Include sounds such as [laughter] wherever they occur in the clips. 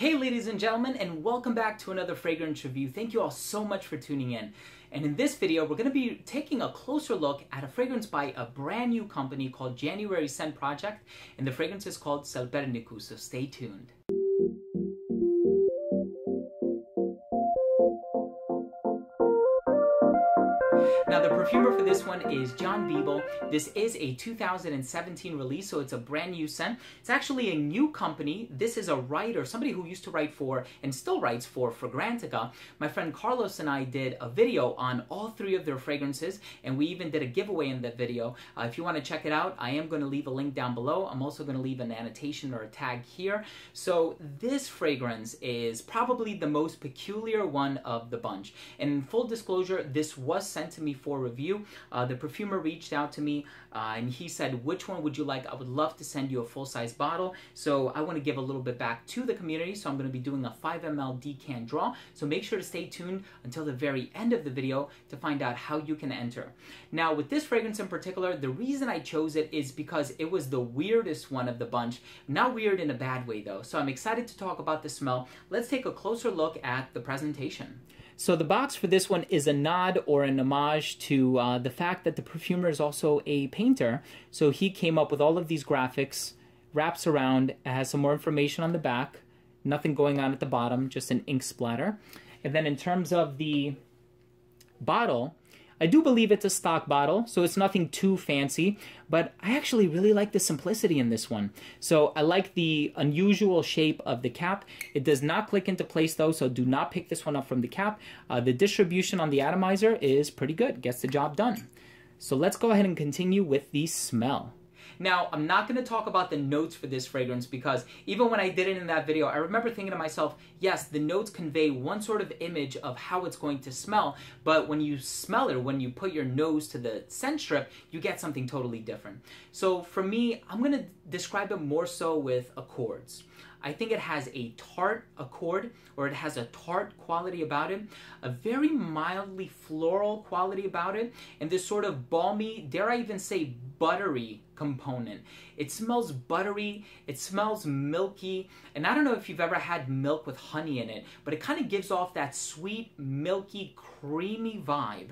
Hey, ladies and gentlemen, and welcome back to another fragrance review. Thank you all so much for tuning in. And in this video, we're going to be taking a closer look at a fragrance by a brand new company called January Scent Project, and the fragrance is called Selperniku, so stay tuned. Now the perfumer for this one is John Biebel. This is a 2017 release, so it's a brand new scent. It's actually a new company. This is a writer, somebody who used to write for and still writes for Fragrantica. My friend Carlos and I did a video on all three of their fragrances, and we even did a giveaway in that video. Uh, if you want to check it out, I am going to leave a link down below. I'm also going to leave an annotation or a tag here. So this fragrance is probably the most peculiar one of the bunch. And in full disclosure, this was sent to me for review. Uh, the perfumer reached out to me uh, and he said, which one would you like? I would love to send you a full-size bottle. So I want to give a little bit back to the community. So I'm going to be doing a 5 ml decant draw. So make sure to stay tuned until the very end of the video to find out how you can enter. Now with this fragrance in particular, the reason I chose it is because it was the weirdest one of the bunch. Not weird in a bad way though. So I'm excited to talk about the smell. Let's take a closer look at the presentation. So the box for this one is a nod or an homage to uh, the fact that the perfumer is also a painter. So he came up with all of these graphics, wraps around, has some more information on the back, nothing going on at the bottom, just an ink splatter. And then in terms of the bottle, I do believe it's a stock bottle, so it's nothing too fancy, but I actually really like the simplicity in this one. So I like the unusual shape of the cap. It does not click into place though, so do not pick this one up from the cap. Uh, the distribution on the atomizer is pretty good, gets the job done. So let's go ahead and continue with the smell. Now, I'm not going to talk about the notes for this fragrance because even when I did it in that video, I remember thinking to myself, yes, the notes convey one sort of image of how it's going to smell, but when you smell it, when you put your nose to the scent strip, you get something totally different. So for me, I'm going to describe it more so with accords. I think it has a tart accord, or it has a tart quality about it, a very mildly floral quality about it, and this sort of balmy, dare I even say buttery component. It smells buttery, it smells milky, and I don't know if you've ever had milk with honey in it, but it kind of gives off that sweet, milky, creamy vibe.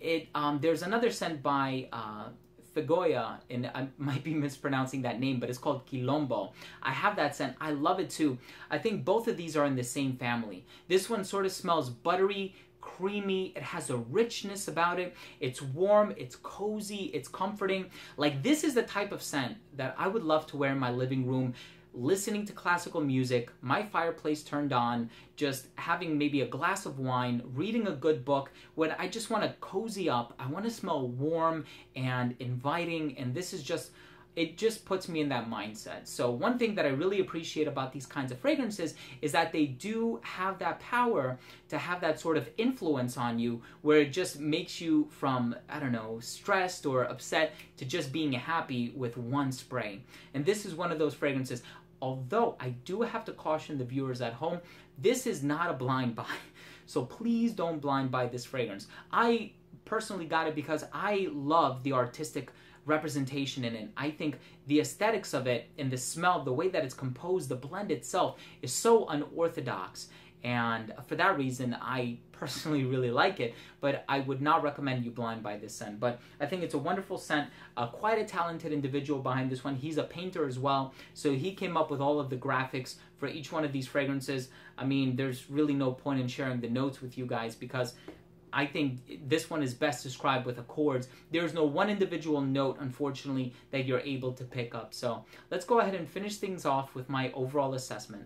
It um, There's another scent by uh, Fueguia, and I might be [laughs] mispronouncing that name, but it's called Quilombo. I have that scent. I love it too. I think both of these are in the same family. This one sort of smells buttery, creamy, it has a richness about it, it's warm, it's cozy, it's comforting. Like this is the type of scent that I would love to wear in my living room listening to classical music, my fireplace turned on, just having maybe a glass of wine, reading a good book, when I just want to cozy up, I want to smell warm and inviting, and this is just it just puts me in that mindset. So one thing that I really appreciate about these kinds of fragrances is that they do have that power to have that sort of influence on you where it just makes you from, I don't know, stressed or upset to just being happy with one spray. And this is one of those fragrances although I do have to caution the viewers at home, this is not a blind buy. [laughs] So please don't blind buy this fragrance. I personally got it because I love the artistic representation in it. I think the aesthetics of it and the smell, the way that it's composed, the blend itself is so unorthodox and for that reason i personally [laughs] really like it but i would not recommend you blind buy this scent but i think it's a wonderful scent uh, quite a talented individual behind this one he's a painter as well so he came up with all of the graphics for each one of these fragrances i mean there's really no point in sharing the notes with you guys because I think this one is best described with accords. There's no one individual note, unfortunately, that you're able to pick up. So let's go ahead and finish things off with my overall assessment.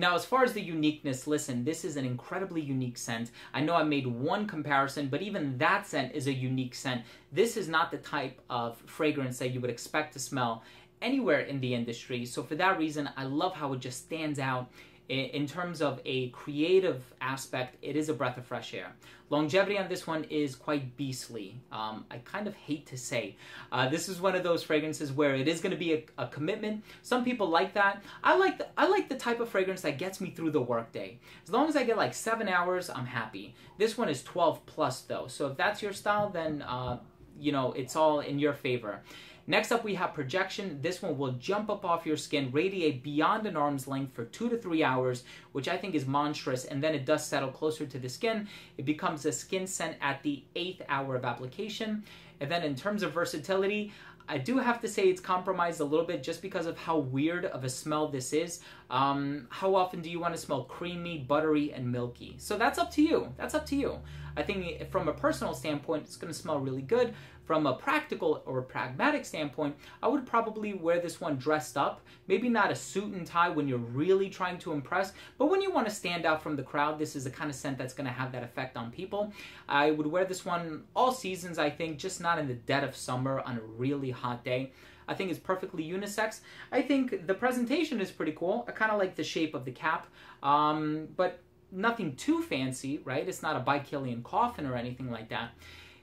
Now, as far as the uniqueness, listen, this is an incredibly unique scent. I know I made one comparison, but even that scent is a unique scent. This is not the type of fragrance that you would expect to smell anywhere in the industry. So for that reason, I love how it just stands out in terms of a creative aspect, it is a breath of fresh air. Longevity on this one is quite beastly. Um, I kind of hate to say. Uh, this is one of those fragrances where it is going to be a, a, commitment. Some people like that. I like the, I like the type of fragrance that gets me through the workday. As long as I get like seven hours, I'm happy. This one is 12 plus though, so if that's your style, then uh, you know it's all in your favor. Next up, we have projection. This one will jump up off your skin, radiate beyond an arm's length for two to three hours, which I think is monstrous, and then it does settle closer to the skin. It becomes a skin scent at the eighth hour of application. And then in terms of versatility, I do have to say it's compromised a little bit just because of how weird of a smell this is. Um, how often do you want to smell creamy, buttery, and milky? So that's up to you. That's up to you. I think from a personal standpoint, it's going to smell really good. From a practical or pragmatic standpoint, I would probably wear this one dressed up. Maybe not a suit and tie when you're really trying to impress, but when you want to stand out from the crowd, this is the kind of scent that's going to have that effect on people. I would wear this one all seasons, I think, just not in the dead of summer on a really hot day. I think it's perfectly unisex. I think the presentation is pretty cool. I kind of like the shape of the cap, um, but nothing too fancy, right? It's not a By Kilian coffin or anything like that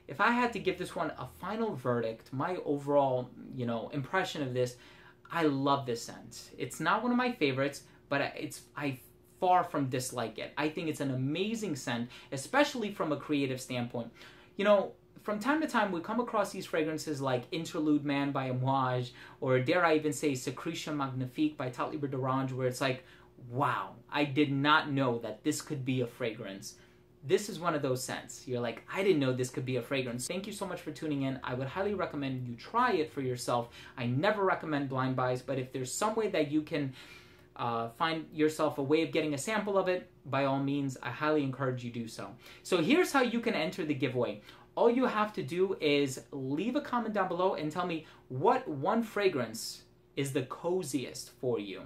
if I had to give this one a final verdict, my overall, you know, impression of this, I love this scent. It's not one of my favorites, but it's I far from dislike it. I think it's an amazing scent, especially from a creative standpoint. You know, from time to time we come across these fragrances like Interlude Man by Amouage, or dare I even say Secretion Magnifique by Etat Libre d'Orange, where it's like, wow, I did not know that this could be a fragrance this is one of those scents. You're like, I didn't know this could be a fragrance. Thank you so much for tuning in. I would highly recommend you try it for yourself. I never recommend blind buys, but if there's some way that you can uh, find yourself a way of getting a sample of it, by all means, I highly encourage you do so. So here's how you can enter the giveaway. All you have to do is leave a comment down below and tell me what one fragrance is the coziest for you.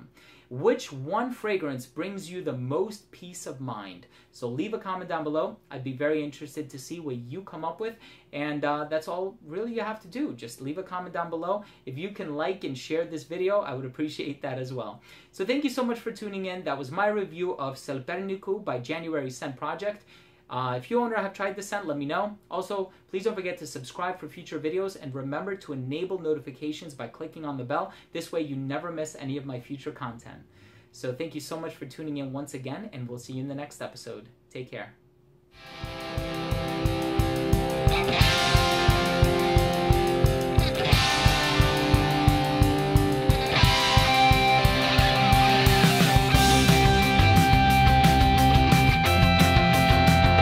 Which one fragrance brings you the most peace of mind? So leave a comment down below. I'd be very interested to see what you come up with. And uh, that's all really you have to do. Just leave a comment down below. If you can like and share this video, I would appreciate that as well. So thank you so much for tuning in. That was my review of Selperniku by January Scent Project. Uh, if you owner have tried this scent, let me know. Also, please don't forget to subscribe for future videos and remember to enable notifications by clicking on the bell. This way you never miss any of my future content. So thank you so much for tuning in once again and we'll see you in the next episode. Take care.